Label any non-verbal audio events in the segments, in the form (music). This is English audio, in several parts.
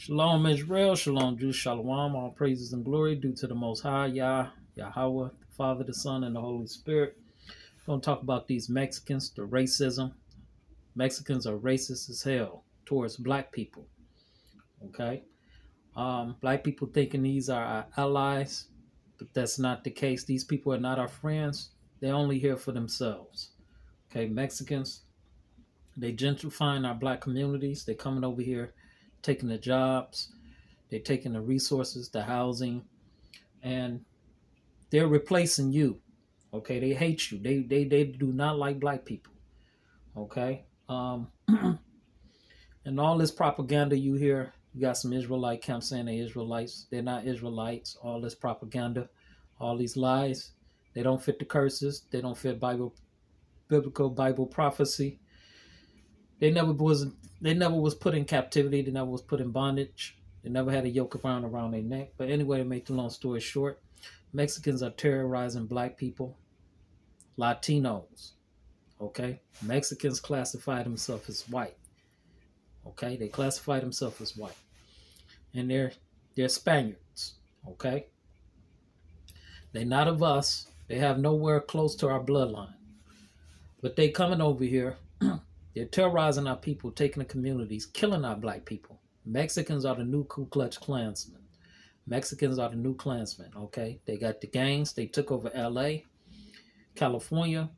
Shalom Israel, Shalom Jews, Shalom, all praises and glory due to the Most High, Yah, Yahweh, the Father, the Son, and the Holy Spirit. We're going to talk about these Mexicans, the racism. Mexicans are racist as hell towards black people. Okay? Um, black people thinking these are our allies, but that's not the case. These people are not our friends. They're only here for themselves. Okay, Mexicans, they gentrifying our black communities. They're coming over here taking the jobs, they're taking the resources, the housing, and they're replacing you. Okay, they hate you. They they they do not like black people. Okay, um, (clears throat) and all this propaganda you hear, you got some Israelite camps saying they're Israelites. They're not Israelites. All this propaganda, all these lies, they don't fit the curses. They don't fit Bible, biblical Bible prophecy. They never was they never was put in captivity. They never was put in bondage. They never had a yoke iron around their neck. But anyway, to make the long story short, Mexicans are terrorizing black people, Latinos. Okay, Mexicans classify themselves as white. Okay, they classify themselves as white, and they're they're Spaniards. Okay, they're not of us. They have nowhere close to our bloodline, but they coming over here (clears throat) they're terrorizing our people, taking the communities, killing our black people. Mexicans are the new Ku Klux Klansmen. Mexicans are the new Klansmen, okay? They got the gangs. They took over LA, California,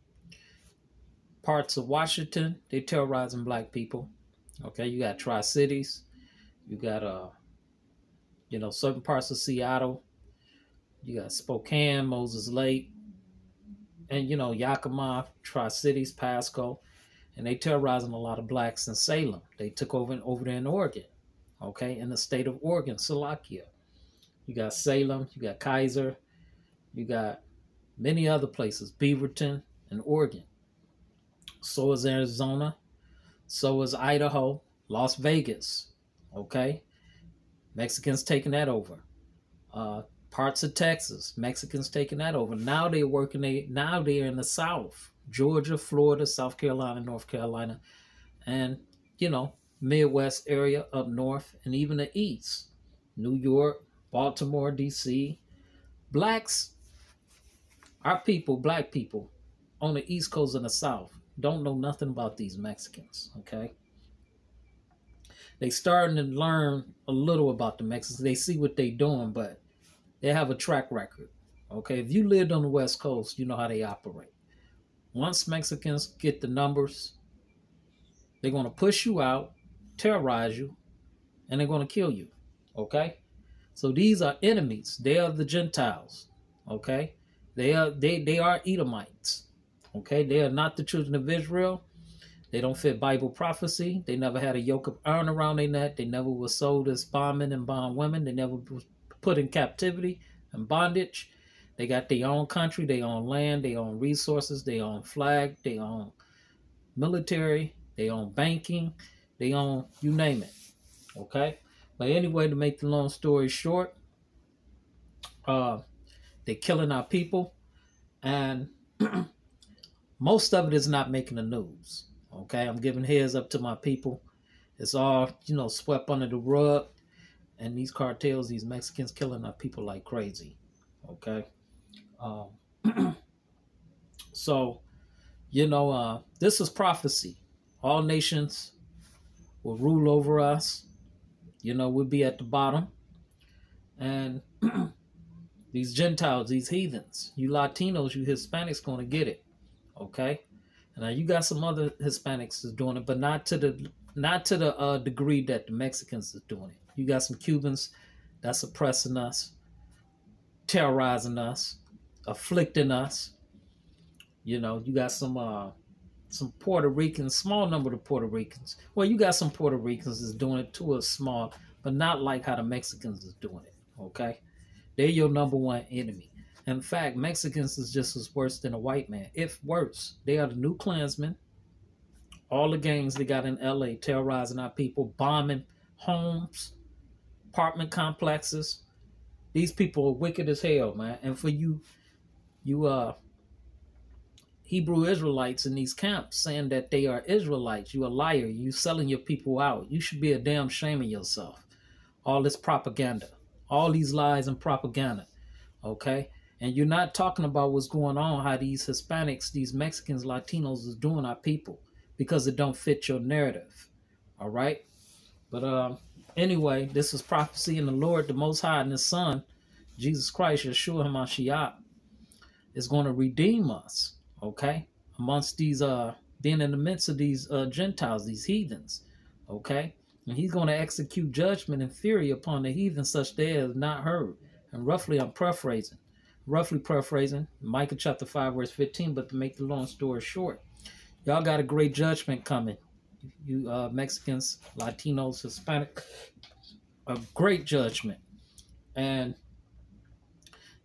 parts of Washington. They're terrorizing black people. Okay, you got Tri-Cities. You got, uh, you know, certain parts of Seattle. You got Spokane, Moses Lake, and, you know, Yakima, Tri-Cities, Pasco and they terrorizing a lot of blacks in Salem. They took over over there in Oregon, okay, in the state of Oregon, Salakia. You got Salem, you got Keizer, you got many other places, Beaverton and Oregon. So is Arizona, so is Idaho, Las Vegas, okay. Mexicans taking that over. Uh, parts of Texas, Mexicans taking that over. Now they're working. They now they're in the South Georgia, Florida, South Carolina, North Carolina, and, you know, Midwest area up north and even the East. New York, Baltimore, D.C. Blacks, our people, black people on the East Coast and the South, don't know nothing about these Mexicans, okay? They starting to learn a little about the Mexicans. They see what they doing, but they have a track record. Okay, if you lived on the West Coast, you know how they operate. Once Mexicans get the numbers, they're going to push you out, terrorize you, and they're going to kill you. Okay? So these are enemies. They are the Gentiles. Okay? They are they they are Edomites. Okay? They are not the children of Israel. They don't fit Bible prophecy. They never had a yoke of iron around their neck. They never were sold as bondmen and bond women. They never put in captivity and bondage. They got their own country, they own land, they own resources, they own flag, they own military, they own banking, they own you name it. Okay? But anyway, to make the long story short, uh, they're killing our people, and (clears throat) most of it is not making the news. Okay, I'm giving heads up to my people. It's all you know swept under the rug, and these cartels, these Mexicans, killing our people like crazy. Okay. Um, (clears throat) so, you know, uh, this is prophecy. All nations will rule over us. You know, we'll be at the bottom. And (clears throat) these Gentiles, these heathens, you Latinos, you Hispanics, going to get it. Okay. Now you got some other Hispanics is doing it, but not to the not to the uh, degree that the Mexicans is doing it. You got some Cubans that's oppressing us, terrorizing us afflicting us. You know, you got some uh some Puerto Ricans, small number of Puerto Ricans. Well, you got some Puerto Ricans is doing it to a small, but not like how the Mexicans is doing it. Okay, they're your number one enemy. In fact, Mexicans is just as worse than a white man, if worse. They are the new Klansmen. All the gangs they got in LA terrorizing our people, bombing homes, apartment complexes. These people are wicked as hell, man. And for you you uh Hebrew Israelites in these camps saying that they are Israelites. You a liar. You selling your people out. You should be a damn shame of yourself. all this propaganda, all these lies and propaganda. Okay? And you're not talking about what's going on, how these Hispanics, these Mexicans, Latinos is doing our people because it don't fit your narrative. All right? But um anyway, this is prophecy in the Lord, the Most High, and His Son, Jesus Christ, Yeshua HaMashiach, is going to redeem us, okay? Amongst these, uh, being in the midst of these uh, Gentiles, these heathens, okay? And he's going to execute judgment and fury upon the heathen such they have not heard. And roughly, I'm paraphrasing, roughly paraphrasing Micah chapter 5, verse 15, but to make the long story short, y'all got a great judgment coming you uh, Mexicans, Latinos, Hispanic, a great judgment. And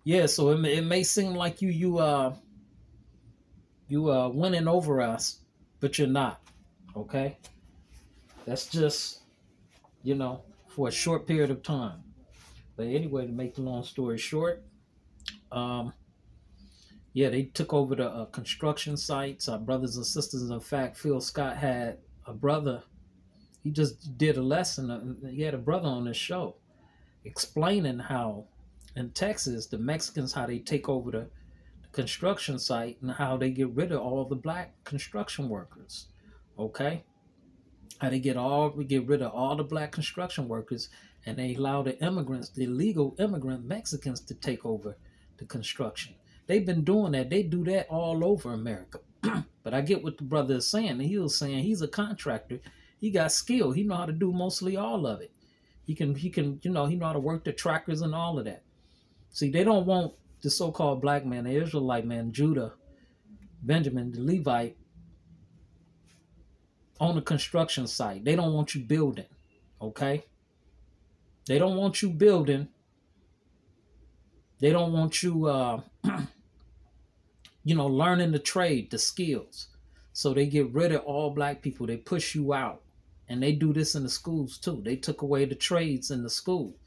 yeah, so it, it may seem like you you uh you uh winning over us, but you're not. Okay, that's just you know for a short period of time. But anyway, to make the long story short, um, yeah, they took over the uh, construction sites. Our brothers and sisters, in fact, Phil Scott had a brother. He just did a lesson. Uh, he had a brother on this show explaining how in Texas the Mexicans how they take over the, the construction site and how they get rid of all the black construction workers. Okay, how they get all we get rid of all the black construction workers and they allow the immigrants, the illegal immigrant Mexicans, to take over the construction. They've been doing that. They do that all over America. (clears throat) but I get what the brother is saying. He was saying he's a contractor. He got skill. He know how to do mostly all of it. He can he can you know he know how to work the trackers and all of that. See, they don't want the so-called black man, the Israelite man, Judah, Benjamin, the Levite, on a construction site. They don't want you building. Okay? They don't want you building. They don't want you uh (clears throat) you know, learning the trade, the skills. So they get rid of all black people. They push you out. And they do this in the schools too. They took away the trades in the school.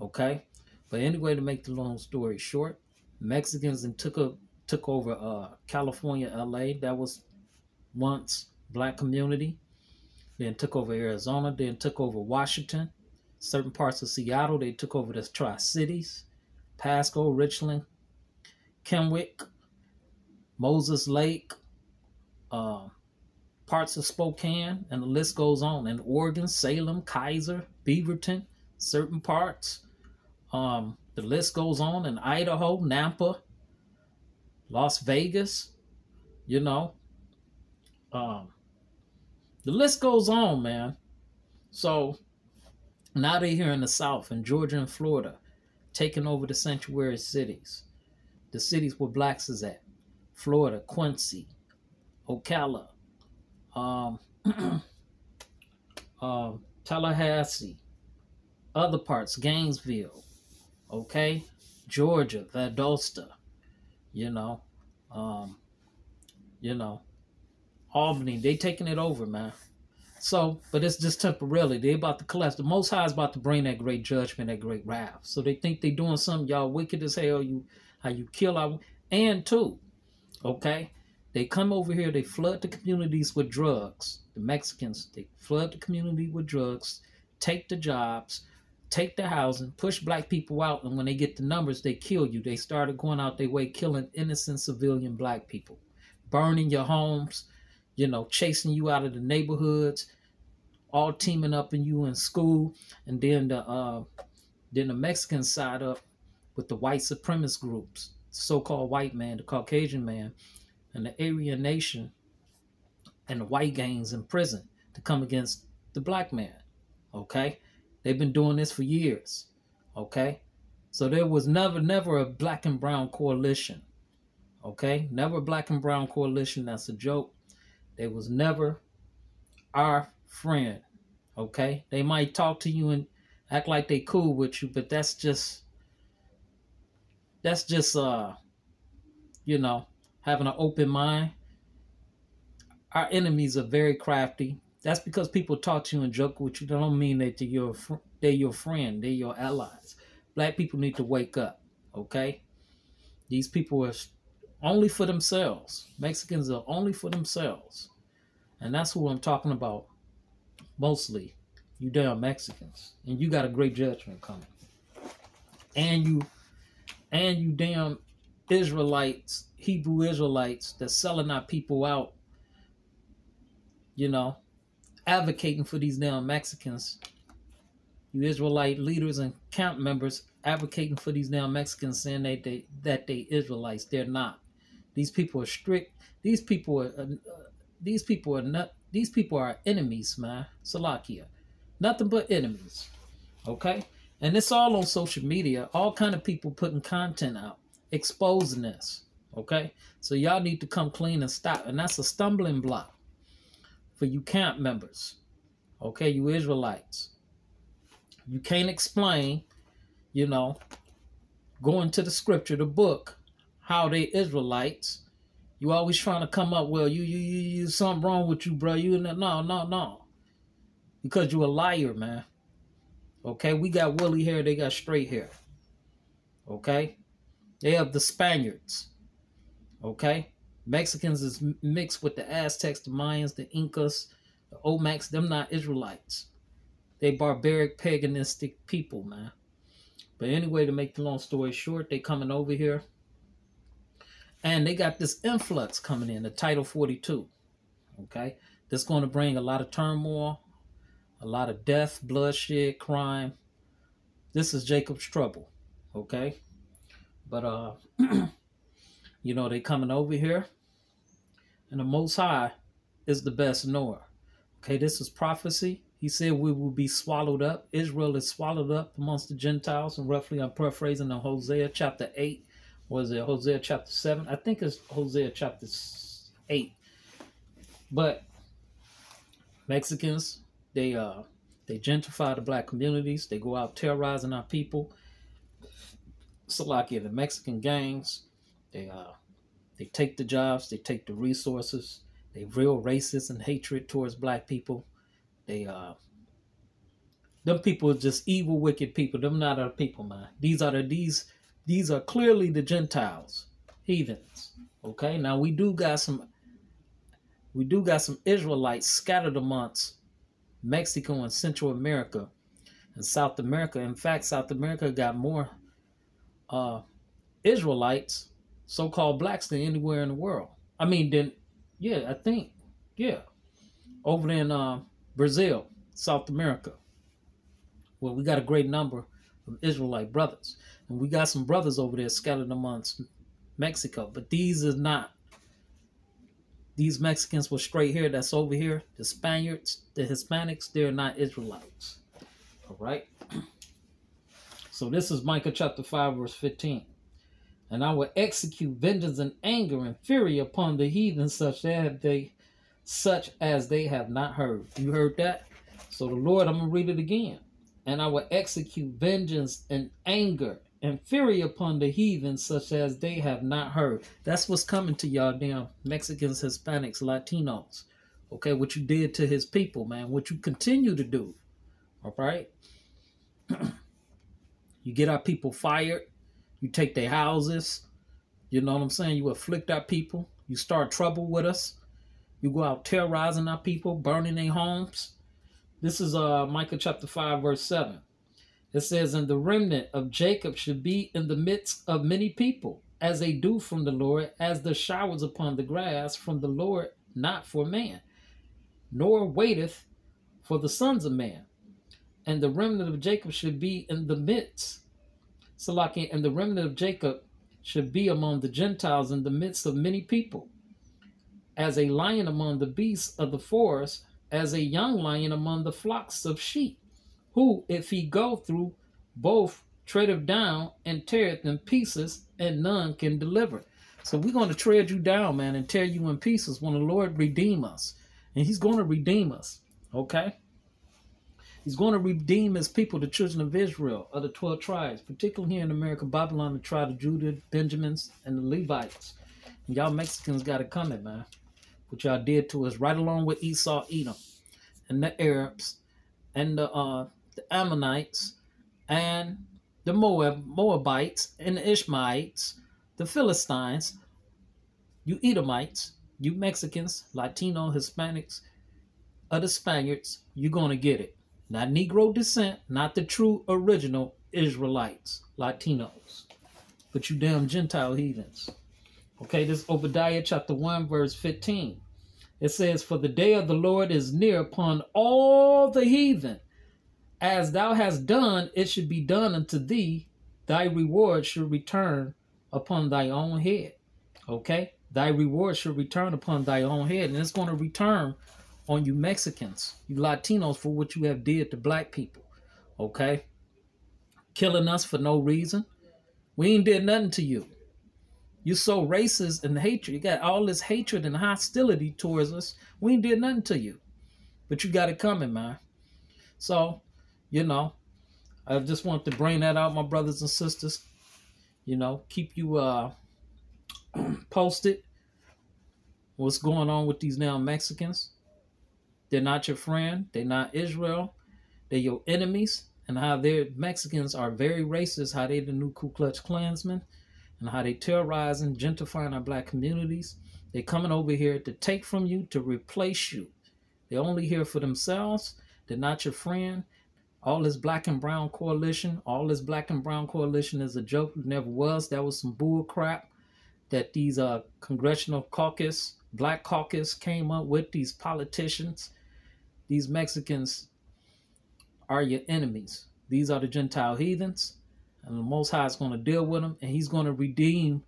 Okay? But anyway, to make the long story short, Mexicans and took a took over uh, California, LA. That was once black community. Then took over Arizona. Then took over Washington. Certain parts of Seattle. They took over the Tri Cities, Pasco, Richland, Kennewick, Moses Lake, uh, parts of Spokane, and the list goes on. And Oregon, Salem, Keizer, Beaverton, certain parts. Um, the list goes on in Idaho, Nampa, Las Vegas, you know. Um, the list goes on, man. So now they're here in the South, in Georgia and Florida, taking over the sanctuary cities, the cities where blacks is at. Florida, Quincy, Ocala, um, (clears throat) um, Tallahassee, other parts, Gainesville, okay, Georgia, Valdosta, you know, um, you know, Albany, they taking it over, man. So, but it's just temporarily. They about to collapse. The Most High is about to bring that great judgment, that great wrath. So they think they doing something, y'all wicked as hell. You, how you kill our, and two, Okay? They come over here, they flood the communities with drugs. The Mexicans, they flood the community with drugs, take the jobs, take the housing, push black people out, and when they get the numbers, they kill you. They started going out their way killing innocent civilian black people, burning your homes, you know, chasing you out of the neighborhoods, all teaming up in you in school, and then the uh, then the Mexican side up with the white supremacist groups so-called white man, the Caucasian man, and the Aryan nation and the white gangs in prison to come against the black man. Okay? They've been doing this for years. Okay? So there was never, never a black and brown coalition. Okay? Never a black and brown coalition. That's a joke. They was never our friend. Okay? They might talk to you and act like they cool with you, but that's just that's just uh you know having an open mind. Our enemies are very crafty. That's because people talk to you and joke with you. They don't mean that they're your they're your friend they're your allies. Black people need to wake up okay? These people are only for themselves. Mexicans are only for themselves. And that's who i'm talking about mostly. You damn Mexicans. And you got a great judgment coming. And you and you damn Israelites, Hebrew Israelites that's selling our people out, you know, advocating for these damn Mexicans. You Israelite leaders and camp members advocating for these damn Mexicans saying that they that they Israelites. They're not. These people are strict. These people are uh, these people are not these people are enemies, man. Salakia. Nothing but enemies. Okay? And it's all on social media. All kind of people putting content out, exposing this. Okay? So y'all need to come clean and stop. And that's a stumbling block for you camp members. Okay, you Israelites. You can't explain, you know, going to the scripture, the book, how they Israelites. You always trying to come up, well, you you you, you something wrong with you, bro. You no no no. Because you a liar, man. Okay, we got woolly hair, they got straight hair. Okay? They have the Spaniards. Okay? Mexicans is mixed with the Aztecs, the Mayans, the Incas, the Olmecs. Them not Israelites. They barbaric, paganistic people, man. But anyway, to make the long story short, they coming over here. And they got this influx coming in, the Title 42. Okay? That's going to bring a lot of turmoil, a lot of death, bloodshed, crime. This is Jacob's trouble. Okay? But uh (clears throat) you know, they coming over here. And the most high is the best knower. Okay, this is prophecy. He said we will be swallowed up. Israel is swallowed up amongst the Gentiles. And roughly, I'm paraphrasing in Hosea chapter 8. Was it Hosea chapter 7? I think it's Hosea chapter 8. But Mexicans, they uh they gentrify the black communities. They go out terrorizing our people. Salakia, the Mexican gangs, they uh they take the jobs, they take the resources, they real racist and hatred towards black people. They uh them people are just evil, wicked people. Them not our people, man. These are the these these are clearly the Gentiles, heathens. Okay, now we do got some we do got some Israelites scattered amongst Mexico and Central America and South America. In fact, South America got more uh Israelites, so-called blacks than anywhere in the world. I mean, then yeah, I think yeah, over in uh, Brazil, South America. Well, we got a great number of Israelite brothers. And we got some brothers over there scattered amongst Mexico. But these is not. These Mexicans were straight here that's over here. The Spaniards, the Hispanics, they're not Israelites. All right. (clears throat) So this is Micah chapter 5, verse 15. And I will execute vengeance and anger and fury upon the heathen such that they such as they have not heard. You heard that? So the Lord, I'm gonna read it again. And I will execute vengeance and anger and fury upon the heathen such as they have not heard. That's what's coming to y'all damn Mexicans, Hispanics, Latinos. Okay, what you did to his people, man, what you continue to do. All right. (clears throat) You get our people fired. You take their houses. You know what I'm saying? You afflict our people. You start trouble with us. You go out terrorizing our people, burning their homes. This is uh Micah chapter 5, verse 7. It says, And the remnant of Jacob should be in the midst of many people, as they do from the Lord, as the showers upon the grass from the Lord, not for man, nor waiteth for the sons of man and the remnant of Jacob should be in the midst. Salaki, and the remnant of Jacob should be among the Gentiles in the midst of many people, as a lion among the beasts of the forest, as a young lion among the flocks of sheep, who, if he go through both, treadeth down and teareth in pieces, and none can deliver. So we're going to tread you down, man, and tear you in pieces when the Lord redeem us. And he's going to redeem us. Okay? He's going to redeem his people, the children of Israel, of the 12 tribes, particularly here in America, Babylon, the tribe of Judah, Benjamins, and the Levites. Y'all Mexicans got it coming, man. What y'all did to us, right along with Esau, Edom, and the Arabs, and the, uh, the Ammonites, and the Moab, Moabites, and the Ishmaelites, the Philistines, you Edomites, you Mexicans, Latino, Hispanics, other Spaniards, you're going to get it. not Negro descent, not the true original Israelites, Latinos, but you damn Gentile heathens. Okay, this is Obadiah chapter 1, verse 15. It says, For the day of the Lord is near upon all the heathen. As thou hast done, it should be done unto thee. Thy reward should return upon thy own head. Okay? Thy reward should return upon thy own head. And it's going to return on you Mexicans, you Latinos, for what you have did to black people. Okay? Killing us for no reason. We ain't did nothing to you. You're so racist and hatred. You got all this hatred and hostility towards us. We ain't did nothing to you. But you got it coming, man. So, you know, I just want to bring that out, my brothers and sisters. You know, keep you uh (clears throat) posted. What's going on with these now Mexicans? They're not your friend. They're not Israel. They're your enemies. And how their Mexicans are very racist. How they the new Ku Klux Klansmen and how they terrorizing, gentrifying our black communities. They're coming over here to take from you, to replace you. They're only here for themselves. They're not your friend. All this black and brown coalition, all this black and brown coalition is a joke. It never was. That was some bull crap that these uh, congressional caucus, black caucus came up with, these politicians. These Mexicans are your enemies. These are the Gentile heathens. And the Most High is going to deal with them and he's going to redeem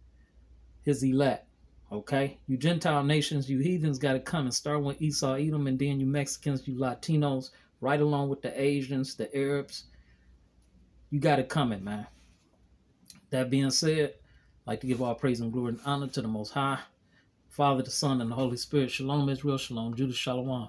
his elect. Okay? You Gentile nations, you heathens got to come and start with Esau, Edom, and then you Mexicans, you Latinos, right along with the Asians, the Arabs. You got it coming, man. That being said, I'd like to give all praise and glory and honor to the Most High, Father, the Son, and the Holy Spirit. Shalom, Israel. Shalom, Judah. Shalom.